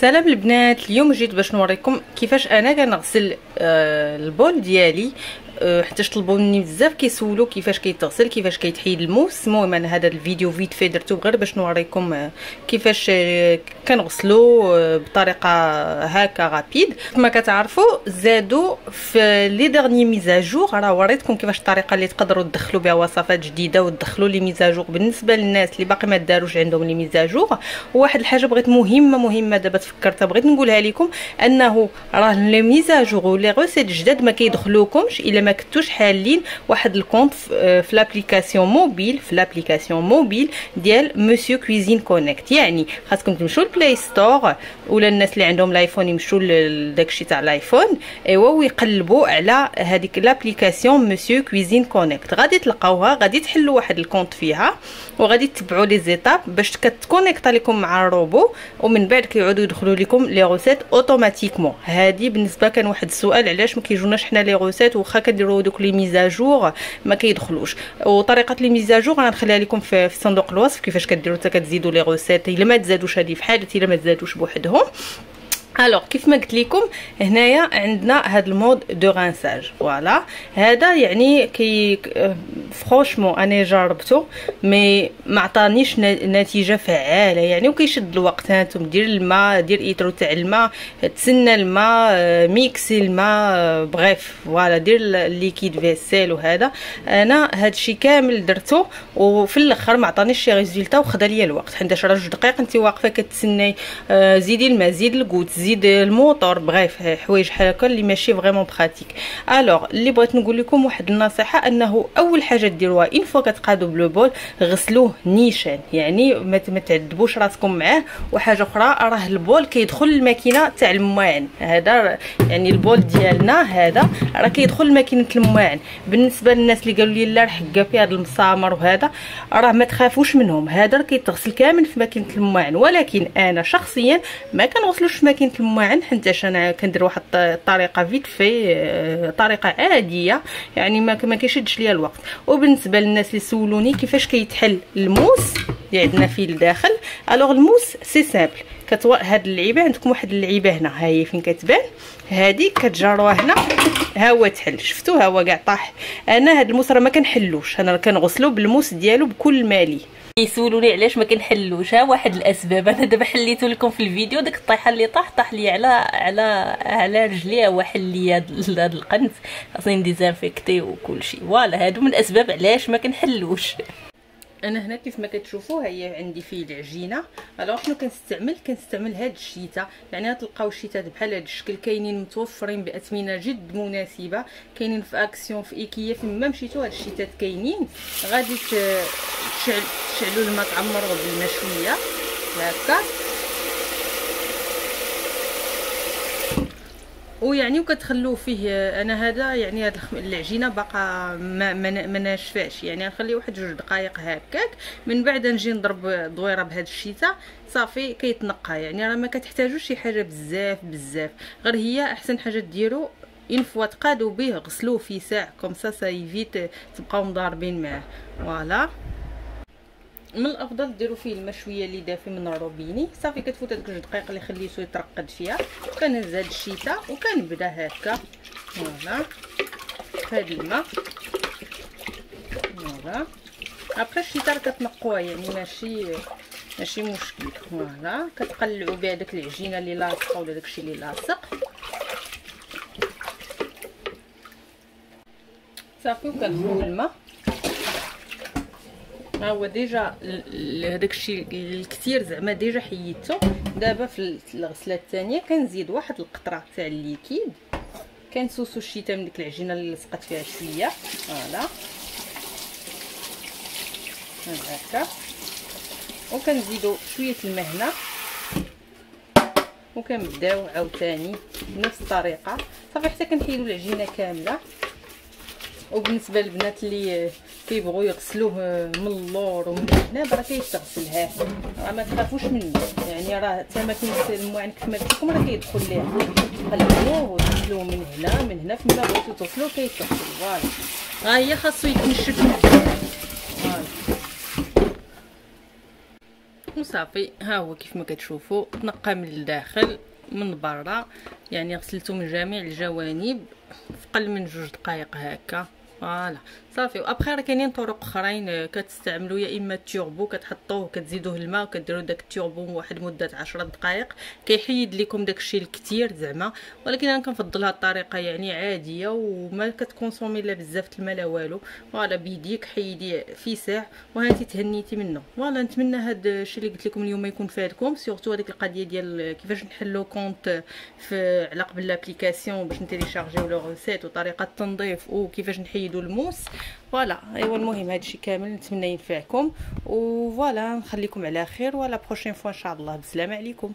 سلام البنات اليوم جيت باش نوريكم كيفاش أنا كنغسل آه ال bol ديالي. حتى طلبوا مني بزاف كيسولوا كيفاش كيتغسل كيفاش كيتحيد الموس. المهم أنا هذا الفيديو vite fait درتو غير باش نوريكم آه كيفاش آه كنغسلو بطريقة هكا rapide كما كتعرفوا زادوا في les dernières mises à jour راه وريتكم كيفاش الطريقة اللي تقدروا تدخلوا بها وصفات جديدة وتدخلوا les mises à jour بالنسبة للناس اللي باقي ما داروش عندهم les mises à jour وواحد الحاجة بغيت مهمة مهمة دابا تفكرتها بغيت نقولها لكم أنه راه les mises à jour و les recettes جداد ما كيدخلوكمش إلا كنتوش حالين واحد ال compte في l'application mobile في l'application mobile ديال Monsieur Cuisine Connect يعني خاصكم تمشوا لل Play Store ولا الناس اللي عندهم الآيفون يمشوا لداكشي تاع الآيفون أيوا ويقلبوا على هذيك l'application Monsieur Cuisine Connect غادي تلقاوها غادي تحلوا واحد ال compte فيها وغادي تتبعوا les étapes باش كتكونيكط لكم مع الروبو ومن بعد كيعودوا يدخلوا لكم les recettes automatiquement. هذه بالنسبة كان واحد السؤال علاش ما كيجوناش حنا les recettes واخا كديروا دوك les mises à jour ما كيدخلوش. وطريقة les mises à jour غنخليها لكم في, في صندوق الوصف كيفاش كديروا حتى كتزيدوا les recettes إلا ما تزادوش هذه في حالتي إلا ما تزادوش بوحدهم. Alors كيف ما قلت لكم هنايا عندنا هاد ال mode de rinçage voilà هذا يعني كي franchement أنا جربته mais ما عطانيش نتيجة فعالة يعني وكيشد الوقت. هانتم دير الماء دير ايترو تاع الماء تسنى الماء ميكسي الماء bref voilà دير ال liquide vaisselle وهذا. أنا هادشي كامل درته وفي الأخر ما عطانيش شي résultat وخدا ليا الوقت. 11 جوج دقائق انت واقفة كتسناي. زيدي الماء زيد الكوت زيد ال moteur bref حوايج هكا اللي ماشي vraiment pratique. Alors اللي بغيت نقول لكم واحد النصيحة أنه أول حاجة ديروها une fois كتقادوا به le bol غسلوه نيشان. يعني ما تعذبوش راسكم معاه. وحاجة أخرى راه ال bol كيدخل الماكينة تاع المواعن. هذا يعني ال bol ديالنا هذا راه كيدخل لماكينه المواعن. بالنسبة للناس اللي قالوا لي لا حكا فيها هذا المسامر وهذا راه ما تخافوش منهم. هذا كيتغسل كامل في ماكينة المواعن. ولكن أنا شخصيا ما كنغسلوش في ماكينة المواعن حيت أنا كندير واحد الطريقة vite fait طريقة عاديه يعني ما ما كيشدش ليا الوقت. وبالنسبة للناس اللي سولوني كيفاش كيتحل الموس اللي عندنا فيه الداخل. Alors الموس c'est simple. كتوا هاد اللعيبة عندكم واحد اللعيبة هنا. ها هي فين كتبان؟ هادي كتجروها هنا. ها هو تحل. شفتوا ها هو كاع طاح. أنا هاد الموس راه ما كنحلوش. أنا كنغسلو بالموس ديالو بكل مالي. يسولوني علاش ما كنحلوش. ها واحد الأسباب. أنا دابا حليتو لكم في الفيديو داك الطيحة اللي طاح طاح لي على على على رجلي. هو حل لي هذا القنت خاصني نديزانفيكتي وكلشي. Voilà هادو من الأسباب علاش ما كنحلوش. أنا هنا كيف ما كتشوفوا هي عندي فيه العجينة. Alors شنو كنستعمل؟ كنستعمل هاد الشيتا. يعني تلقاو الشيتات بحال هاد الشكل. كاينين متوفرين بأثمنة جد مناسبة. كاينين في أكسيون في إيكيا فين ما مشيتو هاد الشيتات كاينين. غادي تشعل تشعلوا الماء تعمروه بالماء شوية هكا. ويعني وكتخلوه فيه أنا هذا يعني هاد العجينة باقا ما, ما ناشفاش يعني نخليه واحد جوج دقائق هكاك من بعد نجي نضرب دويرة بهاد الشيتة صافي كيتنقى. يعني راه ما كتحتاجوش شي حاجة بزاف بزاف. غير هي أحسن حاجة ديرو une fois تقادوا به غسلوه في ساعه comme ça ça évite تبقاو مضاربين معاه. Voilà من الأفضل ديروا فيه الماء شوية اللي دافي من الروبيني صافي كتفوت هذوك جوج دقائق اللي خليتو يترقد فيها. كنهز هاد الشيته وكنبدا هكا. Voilà. هاد الماء. Voilà. Après الشيته راه كتنقوها يعني ماشي ماشي مشكل. Voilà. كتقلعوا بها داك العجينة اللي لاصقة ولا داكشي اللي لاصق. صافي وكنخوي الماء. ها هو déjà هذاك الشيء الكثير زعما déjà حيدته دابا في الغسلة الثانية كنزيد واحد القطرة تاع ال liquide. كنسوسو الشيته من ديك العجينة اللي لصقت فيها شوية. voilà. هكا. وكنزيدو شوية الماء هنا وكنبداو عاوتاني بنفس الطريقة. صافي حتى كنحيدو العجينة كاملة. وبالنسبة للبنات اللي كيبغوا يغسلوه من اللور ومن هنا راه كيتغسل ها راه ما تخافوش منه. يعني راه حتى ما المواعن كما قلت لكم راه كيدخل ليها قلبوه وتغسلوه من هنا من هنا فيما بغيتو توصلوا كيتغسل. voilà. ها هي خاصو يتنشف وصافي ها هو كيف ما كتشوفوا تنقى من الداخل من برا. يعني غسلته من جميع الجوانب في قل من جوج دقائق هكا. voilà. صافي. وابخي راه كاينين طرق أخرين كتستعملوا يا إما التوربو كتحطوه كتزيدوه الماء وكديروا داك التوربو واحد مدة 10 دقائق. كيحيد لكم داكشي الكثير زعما. ولكن أنا كنفضل هاد الطريقة يعني عادية وما كت consommer لا بزاف الماء لا والو. voilà بيديك حيدي في ساع وهانتي تهنيتي منه. voilà نتمنى هاد الشيء اللي قلت لكم اليوم يكون فادكم surtout هذيك القضية ديال كيفاش نحلو compte في على قبل l'application باش ن télécharger les recettes وطريقة التنظيف وكيفاش نحيدوا الموس. voilà أيوا المهم هادشي كامل نتمنى ينفعكم. و voilà نخليكم على خير و à la prochaine fois إن شاء الله. بسلامة عليكم.